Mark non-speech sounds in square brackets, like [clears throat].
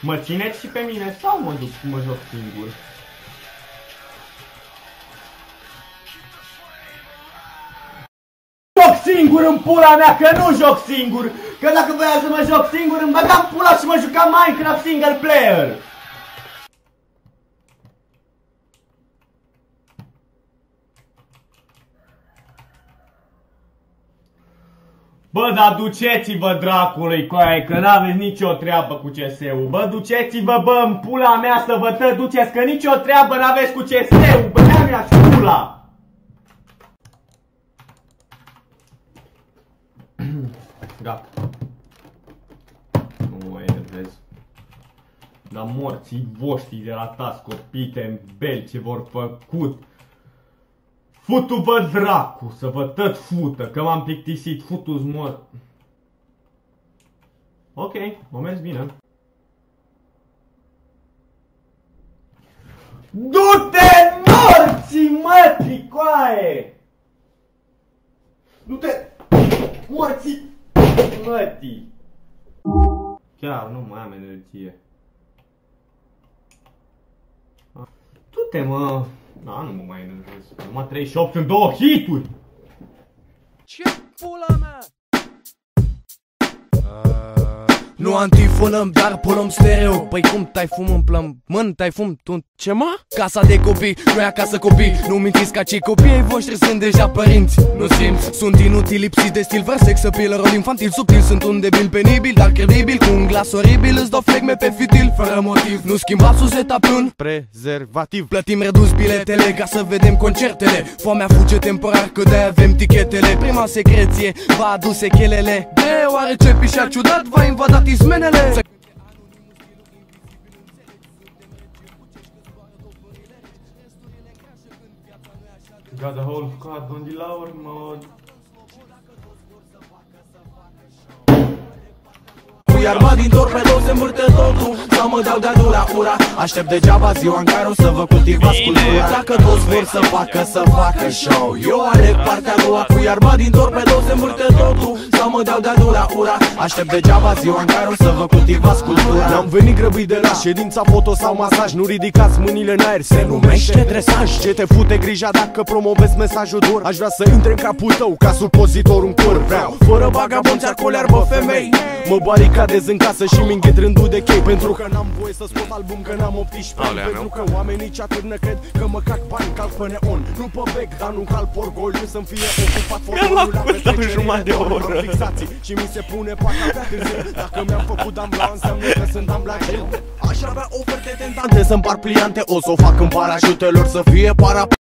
Mă țineți și pe mine sau mă duc, mă joc singur? Joc singur în pula mea, că nu joc singur! Că dacă voiam să mă joc singur, îmi băgam pula și mă jucam Minecraft single player! Bă, dar duceți-vă dracului, coaie, că n-aveți nicio treabă cu CS-ul. Bă, duceți-vă, bă, în pula mea să vă tă duceți, că nicio treabă n-aveți cu CS-ul. Bă, mea pula! Gata. [clears throat] Nu mă enervez. Dar morții voștri de la tas, copite în bel ce vor făcut. Futu-vă dracu, să vă tăt fută, că m-am plictisit, futu-ți mor. Ok, o mers bine. Du-te morții, mă, picoaie! Du-te morții, mătii! Chiar nu mai am energie. Du-te, mă! Da, nu mă mai enervez. Numai 38 în două hituri! Ce pula mea? Nu antifonăm, dar pulăm stereo. Păi cum tai fum în plămân, tai fum tu Ce mă? Casa de copii, nu e acasă copii. Nu mintiți ca cei copii ai voștri sunt deja părinți. Nu simți? Sunt inutil lipsiți de stil. Fără sex appeal, rol infantil, subtil. Sunt un debil penibil, dar credibil. Cu un glas oribil, îți dau flegme pe fitil Fără motiv, nu schimba suzeta pe un Prezervativ. Plătim redus biletele ca să vedem concertele. Foamea fuge temporar că de avem tichetele. Prima secreție va aduse chelele. Deoarece pișa ciudat va invada ismenele Got the whole squad on the lower mode. Iar mă din torpedo se învârte totul. Să mă dau de-a dura ura Aștept degeaba ziua în care o să vă cultivați cultura Dacă toți vor să facă, să facă show. Eu aleg partea a doua cu iar mă din torpedo se învârte totul. Să mă dau de-a dura ura Aștept degeaba ziua în care o să vă cultivați cultura N-am venit grăbit de la ședința foto sau masaj. Nu ridicați mâinile în aer, se numește dresaj. Ce te fute grija dacă promovezi mesajul dur Aș vrea să intre în capul tău ca supozitor un cor. Vreau. Fără bagabonți, alcool, iarbă, femei Mă baricadez în casă și mi rândul de chei Pentru că n-am voie să scot album că n-am 18 ani Pentru că oamenii ce atârnă cred că mă cac bani Calc pe neon, nu pe bec, dar nu calc porgoliu Să-mi fie ocupat fotoliu la petrecere jumătate de oră. fixații Și mi se pune paca prea târziu. Dacă mi-am făcut dambla înseamnă că sunt amblagiu Aș avea oferte tentante să-mi par pliante O să o fac în parașutelor să fie para